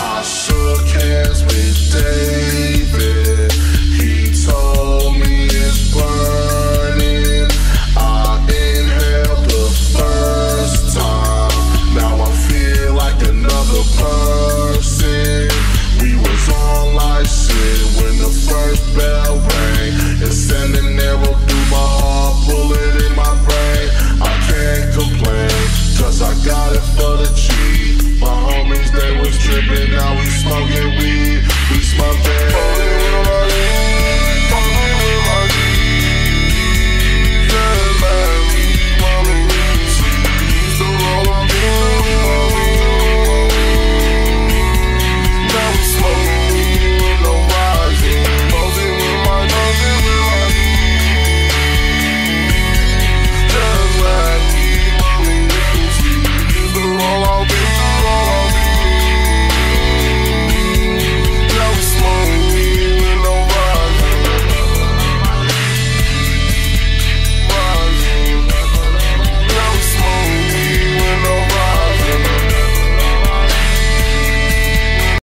I should.